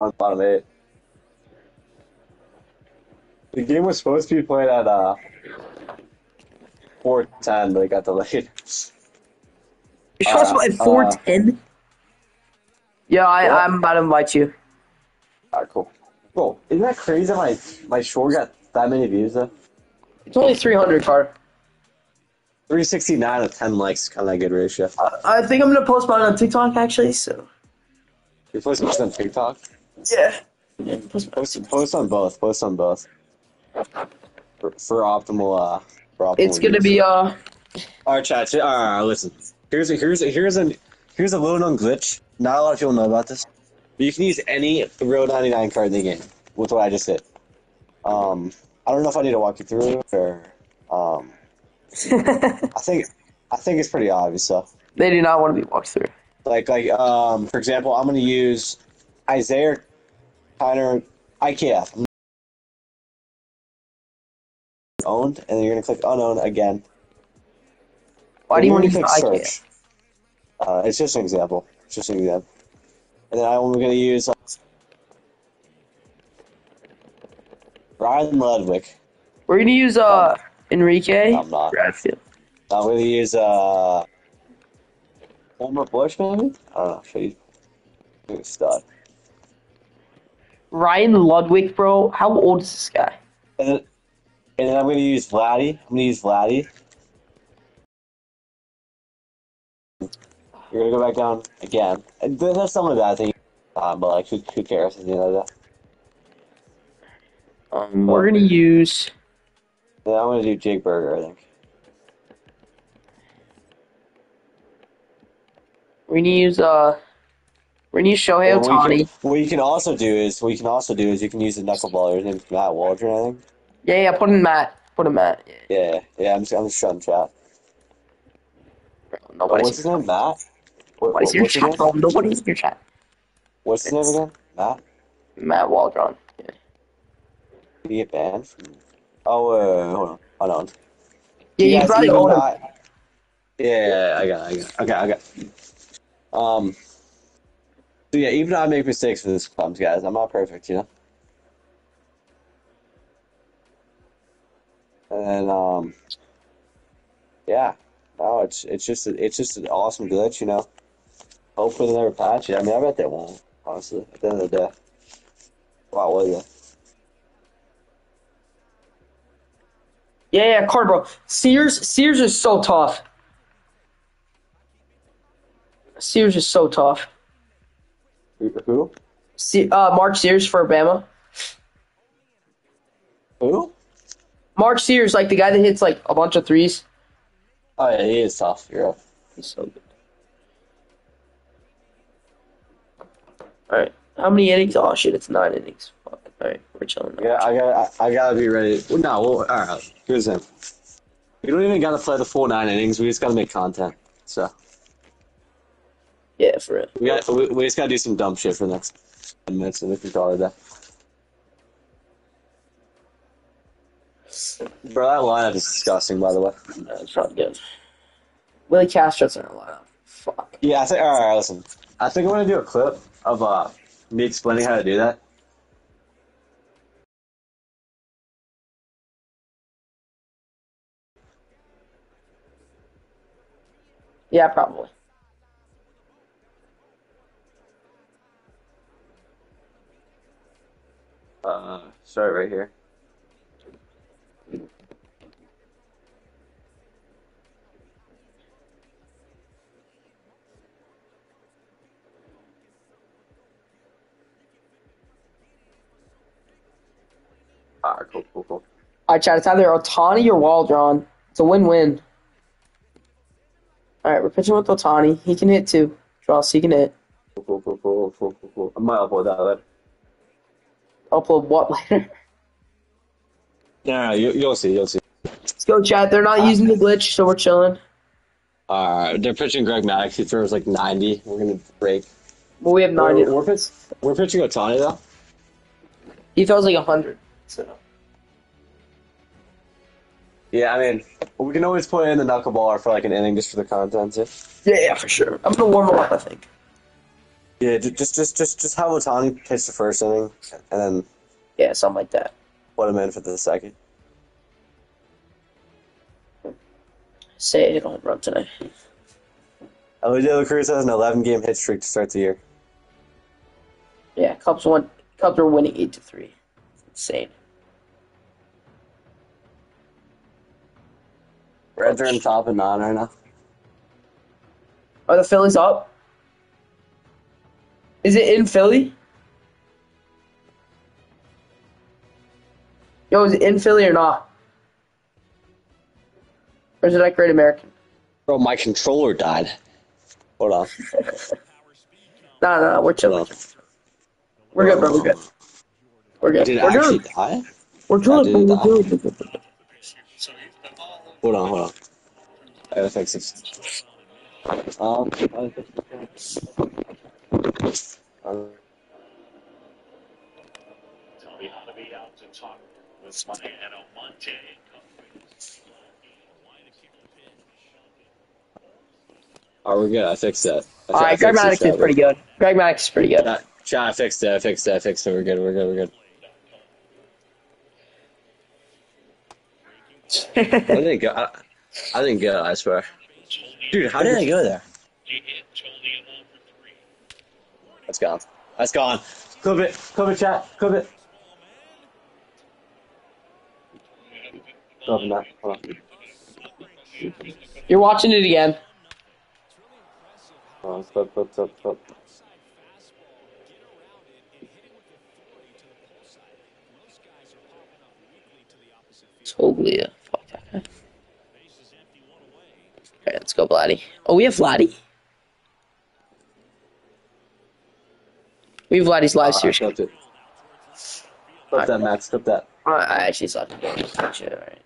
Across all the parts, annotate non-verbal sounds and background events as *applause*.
on bottom eight. The game was supposed to be played at uh, 410, but it got delayed. You're supposed to Uh, play four ten. Yeah, I, What? I'm about to invite you. Alright, cool. Bro, isn't that crazy that my, my short got that many views though? It's only three hundred, car. 369 of 10 likes kind of a good ratio. I think I'm gonna post mine on TikTok actually. So You're posting this on TikTok? Yeah, yeah post. Post, post on both. Post on both. For, for optimal, uh, for optimal It's gonna views. be uh. Chat. chat, Alright, listen. Here's a here's a here's a here's a little known glitch. Not a lot of people know about this. But you can use any Real 99 card in the game with what I just did. Um, I don't know if I need to walk you through it or um, *laughs* I think I think it's pretty obvious. So, they do not want to be walked through. like like um, for example, I'm going to use Isaiah Tyner IKF owned, and then you're going to click unowned again. Why do you want to use click IKEA? search. Uh, it's just an example. It's just an example. And then I'm going to use uh, Ryan Ludwick. We're gonna use uh Enrique I'm not. Bradfield. I'm going to use uh, Homer Bush, maybe? I don't know. Should he? He's a stud. Ryan Ludwick, bro. How old is this guy? And then, and then I'm going to use Vladdy. I'm going to use Vladdy. You're going to go back down again. And th- that's some of that thing. Uh, but, like, who, who cares at the end of the day? Um, we're gonna use. Then I'm going to do Jake Burger, I think. We're gonna use uh. Gonna use Shohei what you Otani. can- What you can also do is what you can also do is you can use the knuckleballer. His name's Matt Waldron, I think. Yeah, yeah. Put in Matt. Put in Matt. Yeah, Yeah, yeah. I'm just I'm just trying chat. bro. Oh, Nobody's what's his name? Matt. What, Nobody's what, your chat, bro. Nobody's in your chat. What's his name again? Matt. Matt Waldron. Yeah. Did he get banned? From... Oh, uh, hold on, hold on. Yeah, you Yes, probably own him. Yeah, I got, it, I got, it. okay, I got. it. Um. So yeah, even I make mistakes with this clubs, guys. I'm not perfect, you know. And then, um, yeah, no, it's it's just it's just an awesome glitch, you know. Hopefully they never patch it. I mean, I bet they won't. Honestly, at the end of the day. Wow, will you? Yeah, yeah, card, bro. Sears, Sears is so tough. Sears is so tough. Who? Se- uh, Mark Sears for Bama. Who? Mark Sears, like the guy that hits like a bunch of threes. Oh yeah, he is tough. You're. He's so good. All right, how many innings? Oh shit, it's nine innings. Fuck. All right, we're chilling. Now. Yeah, I got I, I gotta be ready. No, well, all right. Here's him. We don't even gotta play the full nine innings. We just gotta make content. So Yeah, for real. we got we, we just gotta do some dumb shit for the next ten minutes, and we can call it that. Bro, that lineup is disgusting. By the way. No, it's not good. Willie Castro's in our lineup. Fuck. Yeah, I think. All right, listen. I think I'm gonna do a clip of uh me explaining how to do that. Yeah, probably. Start right here. Ah, cool, cool, cool. All right, Chad. It's either Otani or Waldron. It's a win-win. All right, we're pitching with Otani. He can hit too. Dross, he can hit. Cool, cool, cool, cool, cool, cool, cool. I might upload that. Upload what *laughs* later? No, no, you, you'll see, you'll see. Let's go, Chad. They're not using the glitch, so we're chilling. Alright, they're pitching Greg Maddux. He throws like 90. We're gonna break. Well, we have 90. We're, we're, pitch, we're pitching Otani though. He throws like hundred. So Yeah, I mean, we can always put in the knuckleballer for like an inning just for the content. Yeah. yeah, yeah, for sure. I'm gonna warm him up. I think. Yeah, just just just just have Otani pitch the first inning, and then Yeah, something like that. put him in for the second. Say hit a home run tonight. Elly De La Cruz has an 11 game hit streak to start the year. Yeah, Cubs won. Cubs are winning eight to three. Insane. Reds are in top and nine right now. Are the Phillies up? Is it in Philly? Yo, is it in Philly or not? Or is it like Great American? Bro, my controller died. Hold on. *laughs* No, no, we're chilling. We're good, bro. We're good. We're good. Did it we're actually good. die? We're good. bro. We're good. We're good. Hold on, hold on. I gotta fix this. Um, I gotta fix this. Um, Tony Holloway out to talk with Mariano Monte. Alright, we're good. I fixed that. I, All Greg fixed Maddux is pretty good. Greg Maddux is pretty good. Chad, I fixed it. I fixed it. I fixed it. We're good. We're good. We're good. *laughs* I didn't go. I, I didn't go. I swear. Dude, how did I go there? He hit Tony a one for three. That's gone. That's gone. Clip it. Clip it, chat. Clip it. Hold on. You're watching it again. Hold on. Clip, clip, clip, clip. Totally. uh, Fuck that guy. All right, let's go, Vladdy. Oh, we have Vladdy. We have Vladdy's live Alright, series. clipped it. Clip that, Max. Clip that. Uh, I actually saw it. Shit, all right.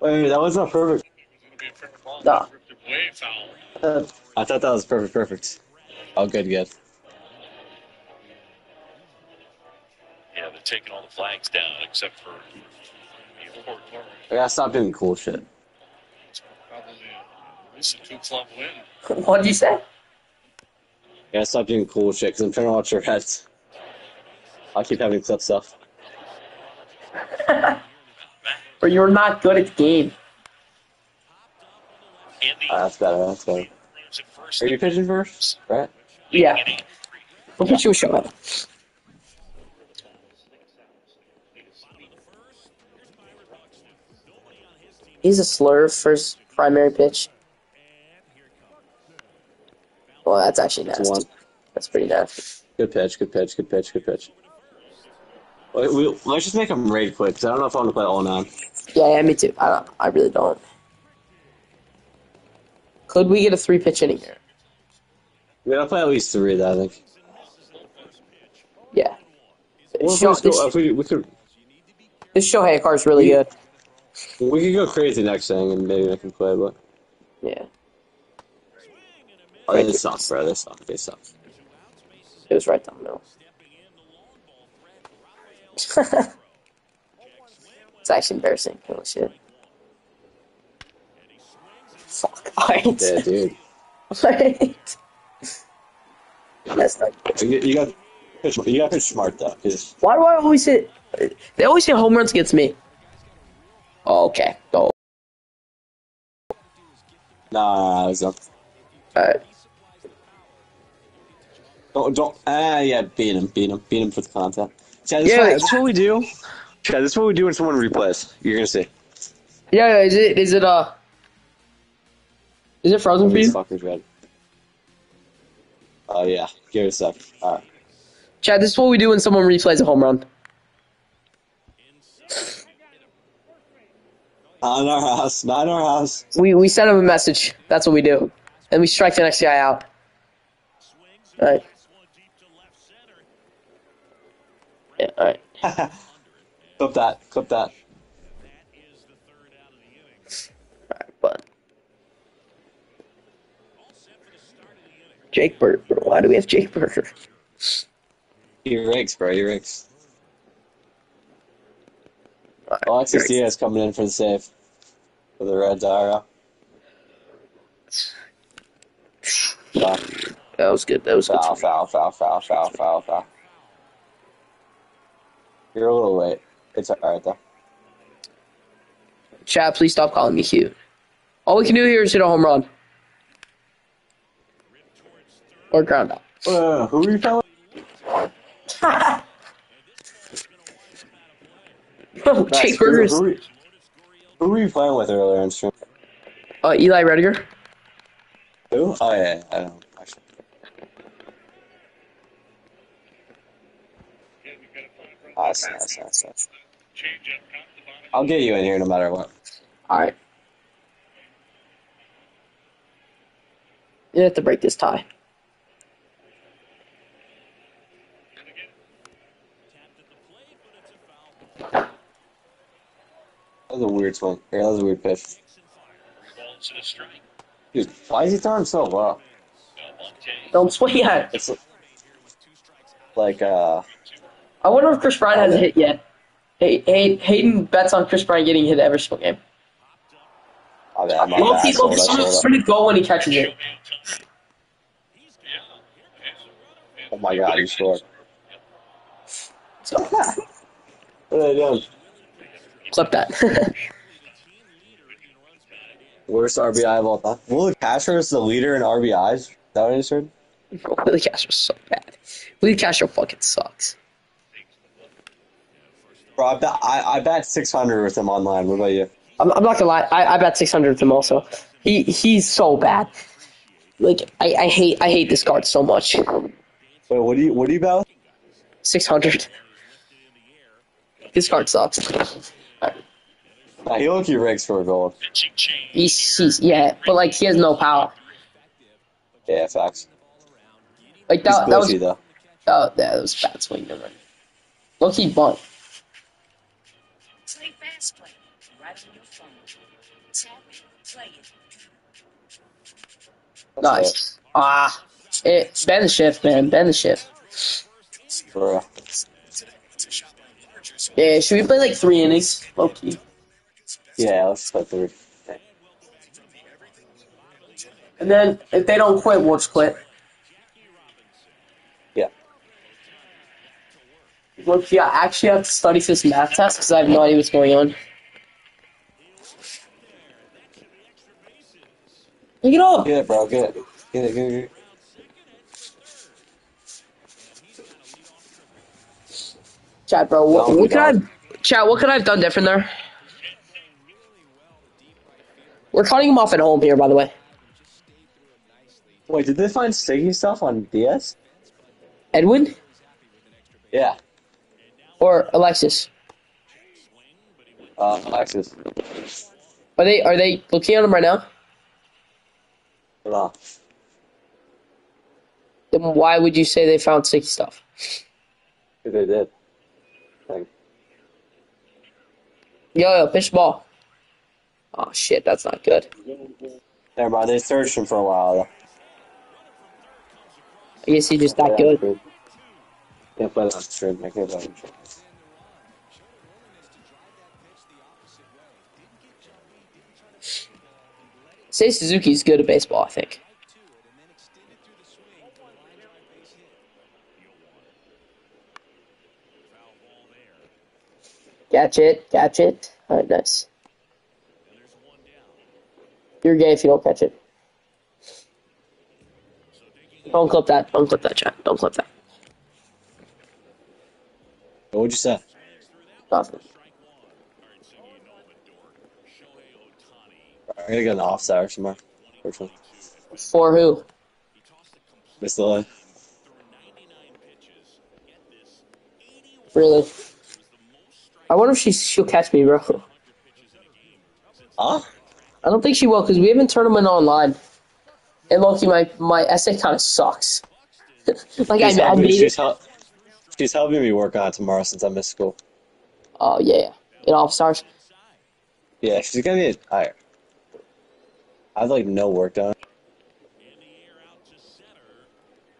Wait, wait, that was not perfect. It's gonna a fair. Nah. Ripped foul. Uh, I thought that was perfect. Perfect. Oh, good, good. Yeah, they're taking all the flags down except for the important part. I gotta stop doing cool shit. It's probably at least a two club win. *laughs* What'd you say? I gotta stop doing cool shit because I'm trying to watch your heads. I'll keep having clip stuff. *laughs* Or you're not good at the game. Andy Ah, that's better. That's better. leaves at first. Are you pitching first? Right? Yeah. Inning three. We'll get you a show up. He's a slur for his primary pitch. Well, that's actually nasty. one. That's pretty nasty. Good pitch. Good pitch. Good pitch. Good pitch. Wait, we, let's just make them raid quick because I don't know if I want to play all nine. Yeah, yeah, me too. I. I really don't. Could we get a three pitch inning here? We gotta play at least three, though, I think. Yeah. Well, Show, we, this, go, we, we could this Shohei card is really good. we could go crazy next thing and maybe I can play, but Yeah, oh, they suck, bro. They suck. They suck. it was right down the middle. *laughs* it's actually embarrassing. Holy shit. Fuck. *laughs* Alright. Yeah, dude. *laughs* Alright. That's not You, you got. You got pitch smart though, because Why do I always hit? They always hit home runs against me. Oh, okay. Go. nah, it's not. Alright. Don't don't. Ah, yeah, beat him, beat him, beat him for the content. Chad, this, Yeah. is what, this is what we do. Chad, this is what we do when someone replays. You're gonna see. Yeah, yeah, is it is it uh is it frozen for These you? fuckers red. Oh yeah, give it a sec. All right. Chad, this is what we do when someone replays a home run. Not in our house. Not in our house. We we send him a message. That's what we do. And we strike the next guy out. Alright. Yeah, alright. clip that. Clip that. Alright, but Jake Bird. Why do we have Jake Burger? He rakes, bro. He rakes. Alright, Alexis great. Diaz coming in for the save. For the Red Dara. That was good. That was good. Foul, foul, foul, foul, foul, foul, foul. You're a little late. It's alright though. Chad, please stop calling me cute. All we can do here is hit a home run. Or ground out. Uh, who are you calling? Jake Burgers. Who, were you playing with earlier in stream? Uh, Eli Rediger. Who? Oh yeah, I don't actually. Nice, nice, nice, nice. I'll get you in here no matter what. All right. You have to break this tie. That was a weird swing. Yeah, that was a weird pitch. Balls to the strike. Dude, why is he throwing so well? Don't swing at it. It's like uh, I wonder if Kris Bryant has a hit yet. Hey, hey, Hayden bets on Kris Bryant getting hit every single game. oh, yeah, my Low bad. key, low Hold key, up, hold up. where to go when he catches it? Oh my god, he scored. So, What are they doing? clip that. *laughs* Worst RBI of all time. Willie Castro is the leader in RBIs. Is that what I just heard? *laughs* Willie Castro's so bad. Willie Castro fucking sucks. Bro, I bet I, I bet six hundred with him online. What about you? I'm, I'm not gonna lie. I, I bet 600 with him also. He he's so bad. Like I, I hate I hate this card so much. Wait, what do you what do you bet? 600. This card sucks. Nah, he you rigs for a. Pitching. He's, he's yeah, but like he has no power. Yeah, facts. Like He's that, that was though. oh, that was bad swing. Never mind. Low key bunt. Play fast play right on your phone. Tap it, play it. Nice. Ah, it bend the shift, man. Bend the shift. it. For real. Yeah, should we play like three innings? Low key. Yeah, let's play three. And then if they don't quit, we'll just quit. Look, yeah, I actually have to study for this math test because I have no idea what's going on. Pick it up. Get it, bro. Get it. Get it. Get it. Get it. Chad, bro, what, No, what could I, don't. What could I have done different there? We're cutting him off at home here, by the way. Wait, did they find sticky stuff on DS? Edwin Yeah. Or Alexis? Uh, Alexis. Are they are they looking at him right now? On. Then why would you say they found sticky stuff? They did? Like, Yo, yo, pitch ball. Oh shit, that's not good. never mind. They searched him for a while. Though. I guess he's just that Yeah, good. Say Suzuki's good at baseball, I think. Catch it, catch it. Alright, nice. You're gay if you don't catch it. Don't clip that. Don't clip that, chat. Don't clip that. What would you say? Nothing. I gotta get an offside or somewhere. Which? For who? Miss Lily. Really? I wonder if she, she'll catch me, bro. Huh? I don't think she will because we have a tournament online. And Loki, my my essay kind of sucks. *laughs* like I, I made it. She's helping me work on it tomorrow since I missed school. Oh yeah, in All Stars. Yeah, she's gonna be. I, I have like no work done.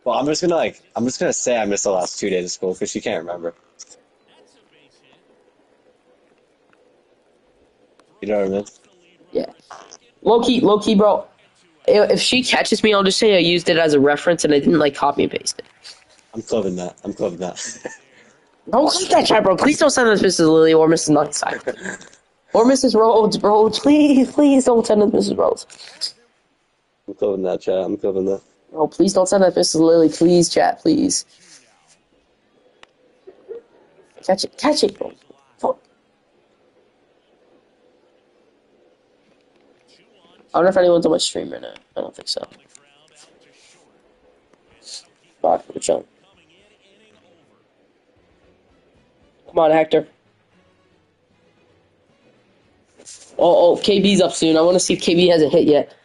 Well, I'm just gonna like I'm just gonna say I missed the last two days of school because she can't remember. You know what I mean? Yeah. Low key, low key, bro. If if she catches me, I'll just say I used it as a reference and I didn't like copy and paste it. I'm clubbing that. I'm clubbing that. Don't click that chat, bro. Please don't send us Mrs. Lily or Mrs. Nutside. Or Mrs. Rhodes, oh, bro. Please, please don't send us Mrs. Rhodes. I'm clubbing that, chat. I'm clubbing that. Oh, please don't send us Mrs. Lily. Please, chat, please. Catch it, catch it, bro. I wonder if anyone's on my stream right now. I don't think so. Fuck, we're chilling. Come on, Hector. Oh, oh, KB's up soon. I want to see if KB hasn't hit yet.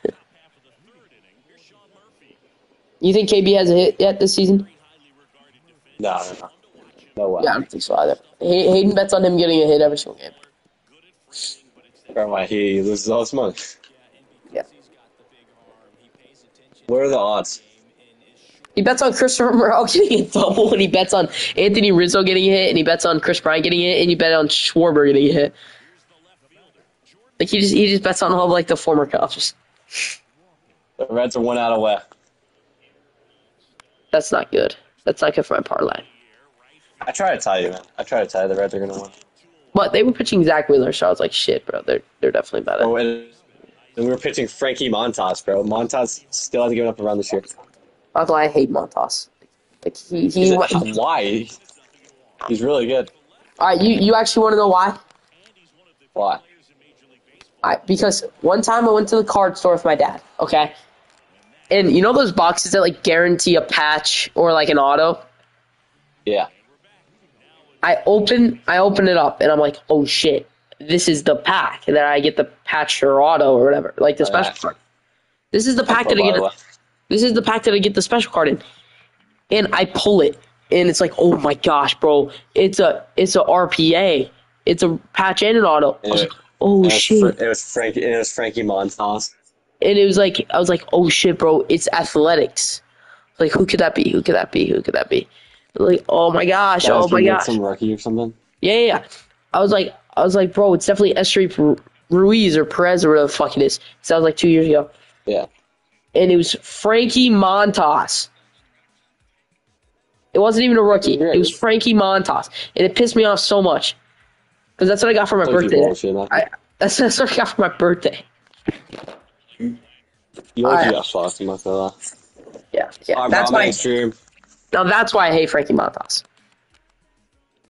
You think KB has a hit yet this season? No, no, no. No way. Yeah, I don't think so either. Hay- Hayden bets on him getting a hit every single game. Or my he loses all his money. Yeah. What are the odds? He bets on Christopher *laughs* Morel getting a double, and he bets on Anthony Rizzo getting a hit, and he bets on Kris Bryant getting a hit, and you bet on Schwarber getting a hit. Like he just he just bets on all like the former Cubs. The Reds are one out away. That's not good. That's not good for my parlay. I try to tell you, man. I try to tell you the Reds are gonna win. But they were pitching Zack Wheeler, so I was like, shit, bro, they're they're definitely better. Oh, and, and we were pitching Frankie Montas, bro. Montas still hasn't given up a run this year. I hate Montas. Like he he. All why? He's really good. All right, you you actually want to know why? Why? I because one time I went to the card store with my dad, okay? And you know those boxes that like guarantee a patch or like an auto? Yeah. I open I open it up and I'm like, oh shit, this is the pack and then I get the patch or auto or whatever, like the oh, special Alright. card. This is the pack that I get. This is the pack that I get the special card in, and I pull it, and it's like, oh my gosh, bro, it's a it's a RPA, it's a patch and an auto. I was like, oh It was, shit. It was Frankie. It was Frankie Montas. and it was like I was like, oh shit, bro, it's athletics. Like who could that be? Who could that be? Who could that be? Like oh my gosh, oh my gosh, Some rookie or something. yeah, yeah, yeah. I was like, I was like, bro, it's definitely Ru- Ruiz or Perez or whatever the fuck it is. So that was like two years ago, Yeah. And it was Frankie Montas. It wasn't even a rookie. It was Frankie Montas, and it pissed me off so much because that's what I got for my birthday. bullshit. I that's, *laughs* that's what I got for my birthday. You I- got fucked, I'm not gonna. Yeah, yeah. Alright, that's my stream. Now that's why I hate Frankie Montas.